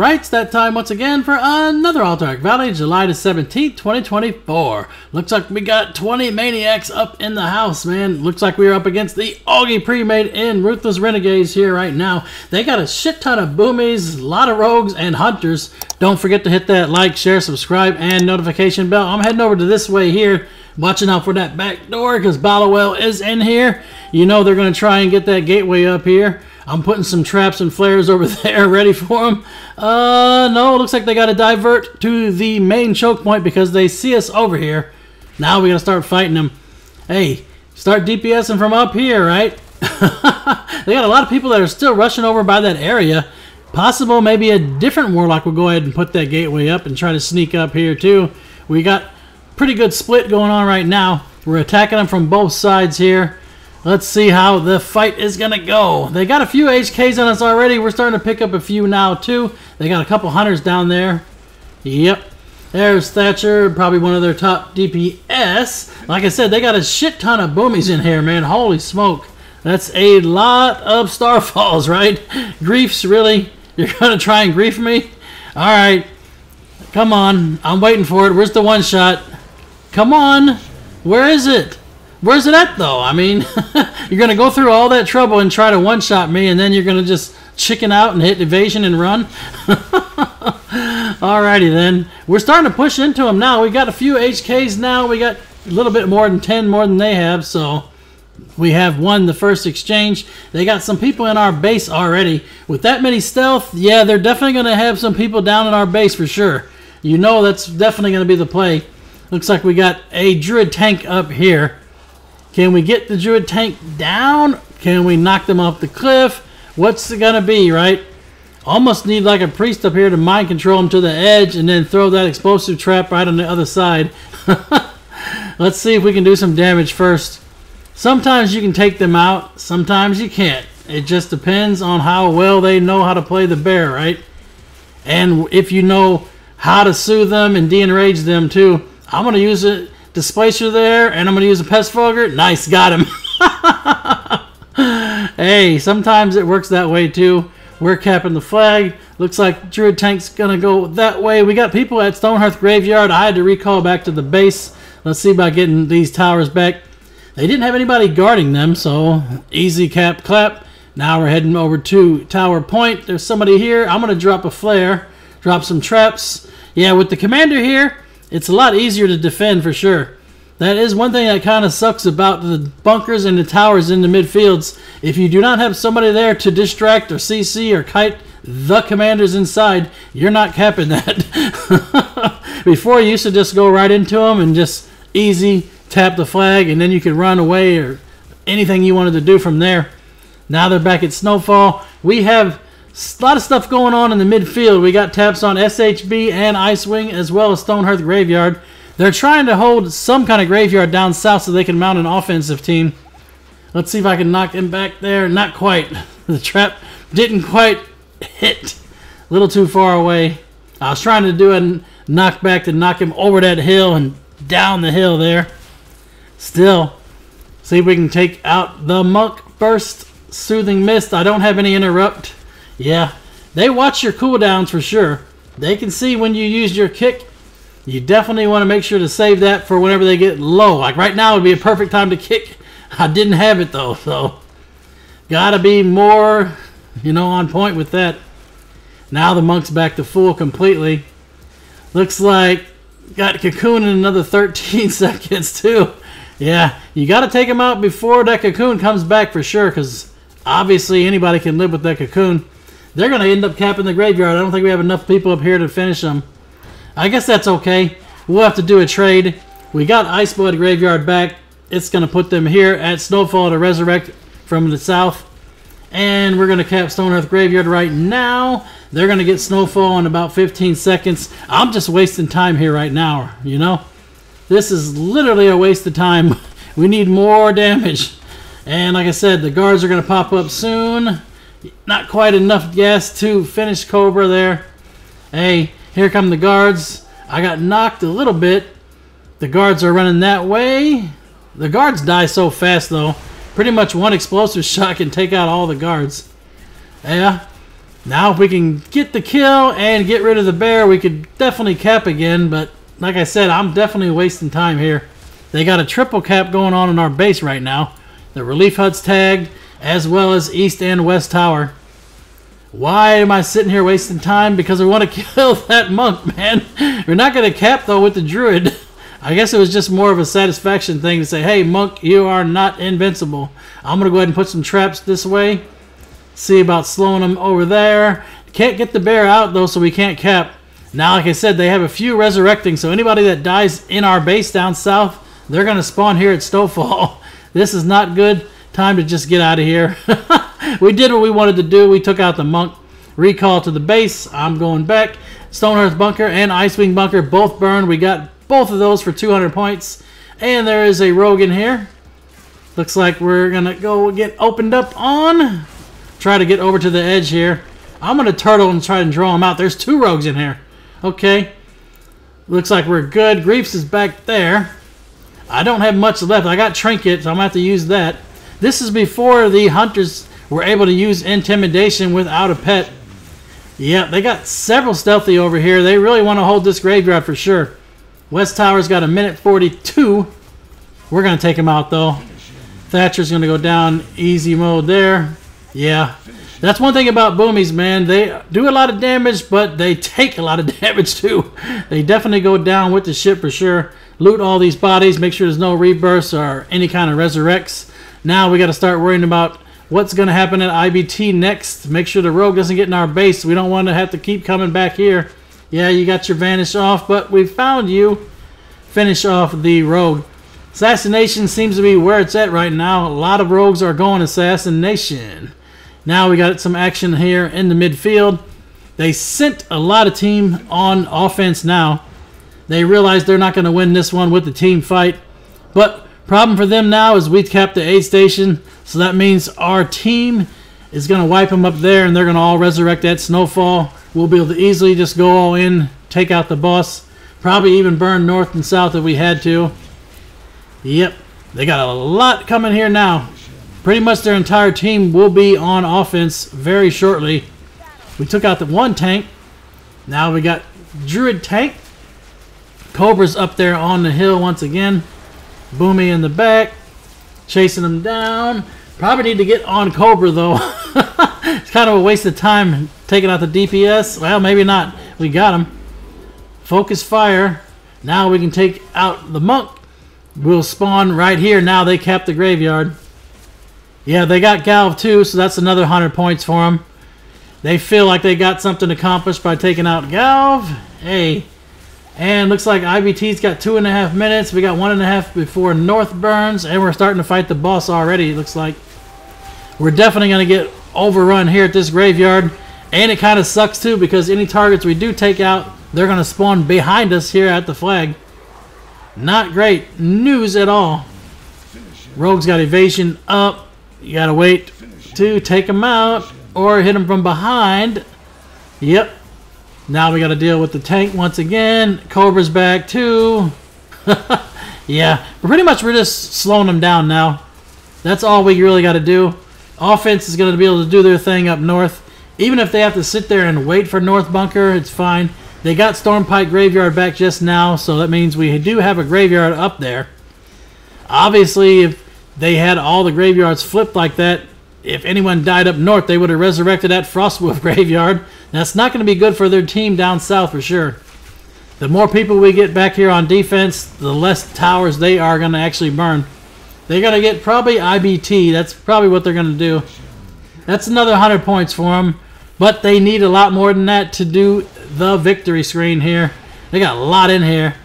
Alright, it's that time once again for another Alterac Valley, July the 17th, 2024. Looks like we got 20 Maniacs up in the house, man. Looks like we're up against the Augie Pre-Made in Ruthless Renegades here right now. They got a shit ton of Boomies, a lot of Rogues, and Hunters. Don't forget to hit that like, share, subscribe, and notification bell. I'm heading over to this way here, watching out for that back door, because Ballowell is in here. You know they're going to try and get that gateway up here. I'm putting some traps and flares over there ready for them. Uh, no, looks like they got to divert to the main choke point because they see us over here. Now we got to start fighting them. Hey, start DPSing from up here, right? they got a lot of people that are still rushing over by that area. Possible maybe a different Warlock will go ahead and put that gateway up and try to sneak up here too. We got pretty good split going on right now. We're attacking them from both sides here. Let's see how the fight is going to go. They got a few HKs on us already. We're starting to pick up a few now, too. They got a couple hunters down there. Yep. There's Thatcher, probably one of their top DPS. Like I said, they got a shit ton of boomies in here, man. Holy smoke. That's a lot of Starfalls, right? Griefs, really? You're going to try and grief me? All right. Come on. I'm waiting for it. Where's the one shot? Come on. Where is it? Where's it at though? I mean, you're gonna go through all that trouble and try to one-shot me, and then you're gonna just chicken out and hit evasion and run. Alrighty then, we're starting to push into them now. We got a few HKs now. We got a little bit more than 10 more than they have, so we have won the first exchange. They got some people in our base already. With that many stealth, yeah, they're definitely gonna have some people down in our base for sure. You know that's definitely gonna be the play. Looks like we got a druid tank up here. Can we get the druid tank down? Can we knock them off the cliff? What's it gonna be, right? Almost need like a priest up here to mind control them to the edge and then throw that explosive trap right on the other side. Let's see if we can do some damage first. Sometimes you can take them out, sometimes you can't. It just depends on how well they know how to play the bear, right? And if you know how to soothe them and de-enrage them too. I'm going to use it Displacer there, and I'm going to use a Pest Fogger. Nice, got him. hey, sometimes it works that way too. We're capping the flag. Looks like Druid Tank's going to go that way. We got people at Stonehearth Graveyard. I had to recall back to the base. Let's see about getting these towers back. They didn't have anybody guarding them, so easy cap clap. Now we're heading over to Tower Point. There's somebody here. I'm going to drop a flare, drop some traps. Yeah, with the commander here, it's a lot easier to defend for sure. That is one thing that kind of sucks about the bunkers and the towers in the midfields. If you do not have somebody there to distract or CC or kite the commanders inside, you're not capping that. Before, you used to just go right into them and just easy tap the flag, and then you could run away or anything you wanted to do from there. Now they're back at Snowfall. We have a lot of stuff going on in the midfield. We got taps on SHB and Icewing as well as Stonehearth Graveyard. They're trying to hold some kind of graveyard down south so they can mount an offensive team. Let's see if I can knock him back there. Not quite. The trap didn't quite hit. A little too far away. I was trying to do a knockback to knock him over that hill and down the hill there. Still, see if we can take out the Monk first. Soothing Mist. I don't have any interrupt. Yeah, they watch your cooldowns for sure. They can see when you use your kick. You definitely want to make sure to save that for whenever they get low. Like right now would be a perfect time to kick. I didn't have it though, so gotta be more, you know, on point with that. Now the monk's back to full completely. Looks like got cocoon in another 13 seconds too. Yeah, you got to take him out before that cocoon comes back for sure, because obviously anybody can live with that cocoon. They're going to end up capping the graveyard. I don't think we have enough people up here to finish them. I guess that's okay. We'll have to do a trade. We got Iceblood Graveyard back. It's going to put them here at Snowfall to resurrect from the south. And we're going to cap Stonehearth Graveyard right now. They're going to get Snowfall in about 15 seconds. I'm just wasting time here right now, you know? This is literally a waste of time. We need more damage. And like I said, the guards are going to pop up soon. Not quite enough gas to finish Cobra there. Hey, here come the guards. I got knocked a little bit. The guards are running that way. The guards die so fast, though. Pretty much one explosive shot can take out all the guards. Yeah. Now if we can get the kill and get rid of the bear, we could definitely cap again, but like I said, I'm definitely wasting time here. They got a triple cap going on in our base right now. The relief hut's tagged, as well as east and west tower. Why am I sitting here wasting time? Because I want to kill that monk, man. We're not going to cap, though, with the druid. I guess it was just more of a satisfaction thing to say, hey, monk, you are not invincible. I'm going to go ahead and put some traps this way. See about slowing them over there. Can't get the bear out, though, so we can't cap. Now, like I said, they have a few resurrecting, so anybody that dies in our base down south, they're going to spawn here at Snowfall. This is not good. Time to just get out of here. we did what we wanted to do. We took out the monk. Recall to the base. I'm going back. Stonehearth Bunker and Icewing Bunker both burned. We got both of those for 200 points. And there is a rogue in here. Looks like we're going to go get opened up on. Try to get over to the edge here. I'm going to turtle and try and draw them out. There's two rogues in here. Okay. Looks like we're good. Griefs is back there. I don't have much left. I got Trinket, so I'm going to have to use that. This is before the hunters were able to use Intimidation without a pet. Yeah, they got several stealthy over here. They really want to hold this graveyard for sure. West Tower's got a minute 42. We're going to take him out, though. Thatcher's going to go down easy mode there. Yeah. That's one thing about boomies, man. They do a lot of damage, but they take a lot of damage, too. They definitely go down with the ship for sure. Loot all these bodies. Make sure there's no rebirths or any kind of resurrects. Now we got to start worrying about what's going to happen at IBT next. Make sure the rogue doesn't get in our base. We don't want to have to keep coming back here. Yeah, you got your vanish off, but we found you. Finish off the rogue. Assassination seems to be where it's at right now. A lot of rogues are going assassination. Now we got some action here in the midfield. They sent a lot of team on offense now. They realize they're not going to win this one with the team fight. But Problem for them now is we capped the aid station, so that means our team is going to wipe them up there, and they're going to all resurrect that snowfall. We'll be able to easily just go all in, take out the boss, probably even burn north and south if we had to. Yep, they got a lot coming here now. Pretty much their entire team will be on offense very shortly. We took out the one tank. Now we got Druid tank. Cobra's up there on the hill once again. Boomy in the back, chasing him down. Probably need to get on Cobra though. it's kind of a waste of time taking out the DPS. Well, maybe not. We got him. Focus fire. Now we can take out the monk. We'll spawn right here. Now they kept the graveyard. Yeah, they got Galv too, so that's another 100 points for them. They feel like they got something accomplished by taking out Galv. Hey, and looks like IBT's got two and a half minutes. We got one and a half before North burns, and we're starting to fight the boss already, it looks like. We're definitely going to get overrun here at this graveyard. And it kind of sucks, too, because any targets we do take out, they're going to spawn behind us here at the flag. Not great news at all. Rogue's got evasion up. You got to wait to take him out or hit him from behind. Yep, now we got to deal with the tank once again. Cobra's back too. yeah, pretty much we're just slowing them down now. That's all we really got to do. Offense is going to be able to do their thing up north. Even if they have to sit there and wait for North Bunker, it's fine. They got Stormpike Graveyard back just now, so that means we do have a graveyard up there. Obviously, if they had all the graveyards flipped like that, if anyone died up north, they would have resurrected that Frostwolf graveyard. That's not going to be good for their team down south for sure. The more people we get back here on defense, the less towers they are going to actually burn. They're going to get probably IBT. That's probably what they're going to do. That's another 100 points for them. But they need a lot more than that to do the victory screen here. They got a lot in here.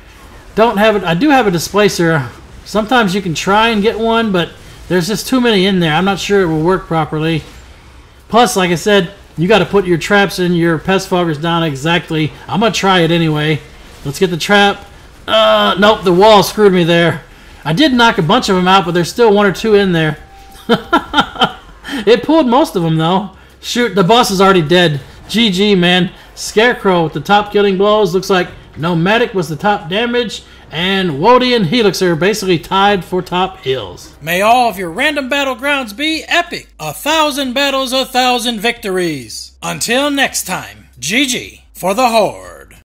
Don't have it. I do have a displacer. Sometimes you can try and get one, but there's just too many in there. I'm not sure it will work properly. Plus, like I said, you got to put your traps and your pest foggers down exactly. I'm going to try it anyway. Let's get the trap. Uh, nope, the wall screwed me there. I did knock a bunch of them out, but there's still one or two in there. it pulled most of them, though. Shoot, the boss is already dead. GG, man. Scarecrow with the top killing blows. Looks like Nomadic was the top damage. And Wody and Helix are basically tied for top hills. May all of your random battlegrounds be epic. A thousand battles, a thousand victories. Until next time, GG for the Horde.